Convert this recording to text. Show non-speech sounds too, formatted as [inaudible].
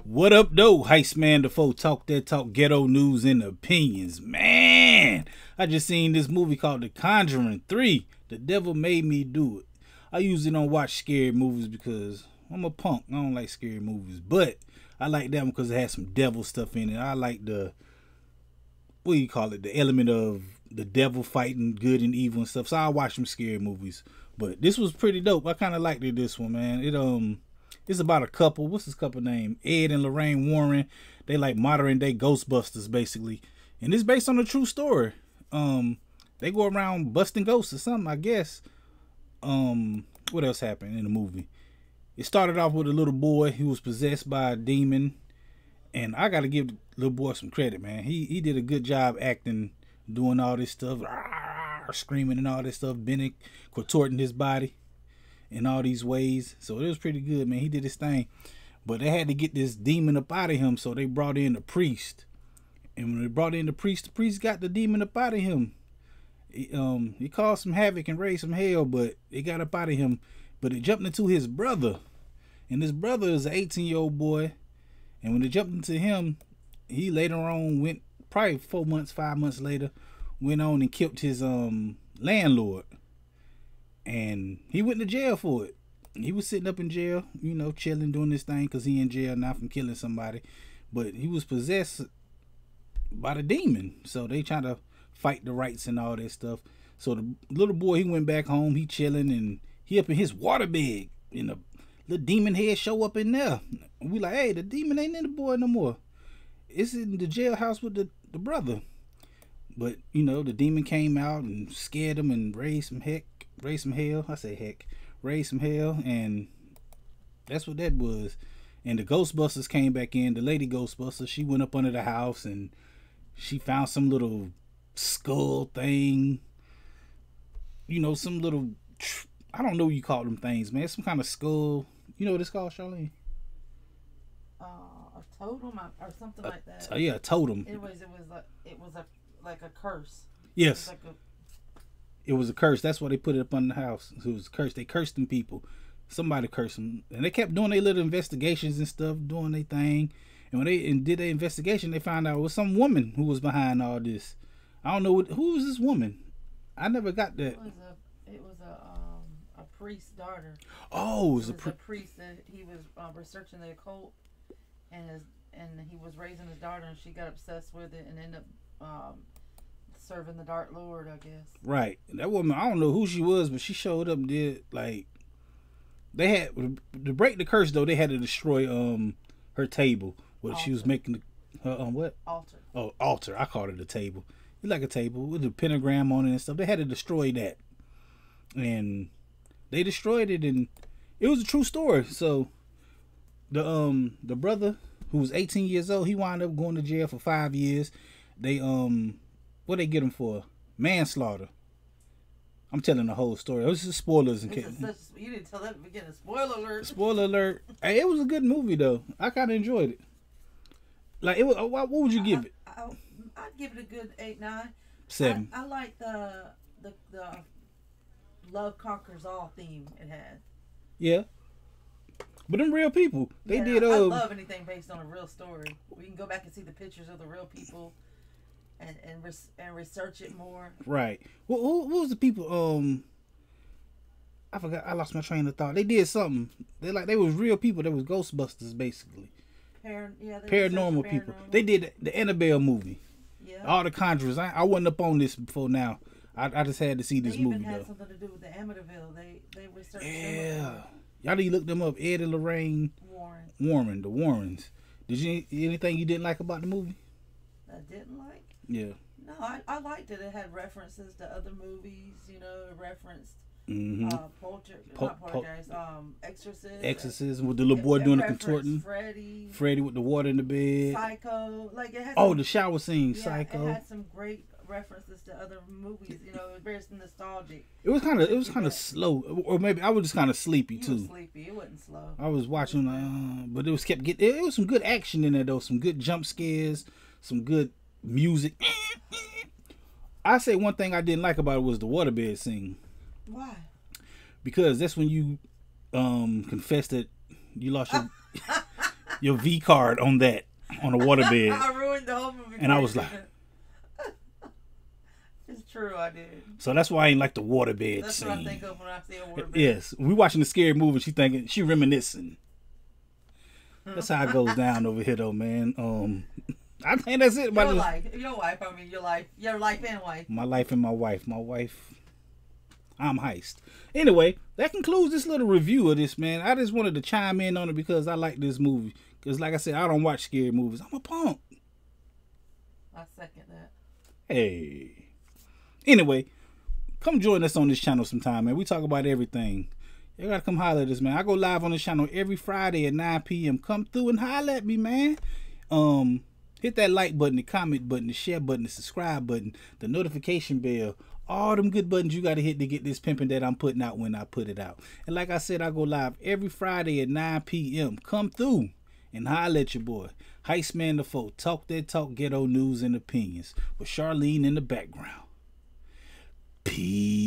What up, though? Heist Man Da Foe talk that talk ghetto news and opinions. Man, I just seen this movie called The Conjuring 3. The devil made me do it. I usually don't watch scary movies because I'm a punk. I don't like scary movies, but I like that one because it has some devil stuff in it. I like the what do you call it? The element of the devil fighting good and evil and stuff. So I watch some scary movies, but this was pretty dope. I kind of liked it. This one, man. It um it's about a couple. What's this couple name? Ed and Lorraine Warren. They like modern day Ghostbusters, basically. And it's based on a true story. Um, they go around busting ghosts or something, I guess. Um, what else happened in the movie? It started off with a little boy who was possessed by a demon. And I gotta give the little boy some credit, man. He he did a good job acting, doing all this stuff, [laughs] screaming and all this stuff, bending, contorting his body in all these ways. So it was pretty good, man. He did his thing. But they had to get this demon up out of him, so they brought in the priest. And when they brought in the priest, the priest got the demon up out of him. He, um, he caused some havoc and raised some hell, but it got up out of him. But it jumped into his brother. And his brother is an 18 year old boy. And when it jumped into him, he later on went, probably four months, five months later, went on and killed his um landlord and he went to jail for it. He was sitting up in jail, you know, chilling, doing this thing because he in jail now from killing somebody. But he was possessed by the demon, so they trying to fight the rights and all that stuff. So the little boy, he went back home, he chilling, and he up in his water bed, and the little demon head show up in there. we like, hey, the demon ain't in the boy no more. It's in the jailhouse with the, the brother. But, you know, the demon came out and scared him and raised some heck raise some hell. I say heck, raise some hell, and that's what that was. And the Ghostbusters came back in. The lady Ghostbuster, she went up under the house and she found some little skull thing. You know, some little I don't know what you call them things, man. Some kind of skull. You know what it's called, Charlene? Uh, a totem or something a, like that. yeah, a totem. It was. It was like it was a like a curse. Yes. Like a, it was a curse. That's why they put it up on the house. It was a curse. They cursed them people. Somebody cursed them, and they kept doing their little investigations and stuff, doing their thing. And when they and did their investigation, they found out it was some woman who was behind all this. I don't know what, who was this woman. I never got that. It was a it was a um a priest's daughter. Oh, it was, it was a, pri- a, priest that he was uh, researching the occult, and his and he was raising his daughter, and she got obsessed with it, and ended up um, serving the Dark Lord, I guess. Right. That woman, I don't know who she was, but she showed up and did like they had to break the curse though. They had to destroy um her table. What she was making her um what altar. Oh, altar. I called it a table. You like a table with a pentagram on it and stuff. They had to destroy that, and they destroyed it, and it was a true story. So the um the brother who was 18 years old, he wound up going to jail for five years. They um what they get him for? Manslaughter. I'm telling the whole story. This is spoilers and such, you didn't tell that beginning. Spoiler alert. [laughs] Spoiler alert. Hey, it was a good movie though. I kind of enjoyed it. Like it was. What would you give it? I, would give it a good eight nine. Seven. I, I like the the the love conquers all theme it had. Yeah. But them real people, they Yeah, did. I Uh, love anything based on a real story. We can go back and see the pictures of the real people, and and res- and research it more. right. Well, who, who was the people? Um, I forgot. I lost my train of thought. They did something. They like they was real people. They was Ghostbusters basically. Par- yeah, they Paranormal people. paranormal. They did the Annabelle movie. Yeah. All the Conjurers. I, I wasn't up on this before now. I, I just had to see they this even movie had though. something to do with the Amityville. They they researched Yeah. Y'all need to look them up. Ed and Lorraine Warren. Warren, the Warrens. Did you anything you didn't like about the movie? I didn't like. Yeah. No, I, I liked it. It had references to other movies. You know, it referenced Mm-hmm. uh, polter, Po- not po- poltergeist, um, Exorcist. Exorcism with the little boy it doing the contorting. Freddy, Freddy with the water in the bed. Psycho. Like it had. Oh, some- the shower scene, yeah, Psycho. It had some great references to other movies. You know, it was very nostalgic. It was kind of it was kind of slow, or maybe I was just kind of sleepy You too. sleepy. It wasn't slow. I was watching, uh, but it was kept getting. It was some good action in there though. Some good jump scares, some good music. I say one thing I didn't like about it was the waterbed scene Why? because that's when you um confess that you lost your [laughs] your V card on that on a waterbed. [laughs] I ruined the whole movie. And I was like- [laughs] it's true, I did. So that's why I ain't like the waterbed That's scene. what I think of when I see a waterbed. Yes, we watching the scary movie. She thinking she reminiscing. That's how it goes down over here, though, man. Um, [laughs] I think that's it. Your life, your wife. I mean, your life, your life and wife. my life and my wife. My wife. I'm heist. Anyway, that concludes this little review of this, man. I just wanted to chime in on it because I like this movie. Because, like I said, I don't watch scary movies. I'm a punk. I second that. Hey. Anyway, come join us on this channel sometime, man. We talk about everything. You gotta come holler at us, man. I go live on this channel every Friday at 9 p.m. Come through and holler at me, man. Um, hit that like button, the comment button, the share button, the subscribe button, the notification bell. All them good buttons you gotta hit to get this pimping that I'm putting out when I put it out. And like I said, I go live every Friday at 9 p.m. Come through and holler at your boy. Heist Man the Foe. Talk that talk, ghetto news and opinions. With Charlene in the background. Peace.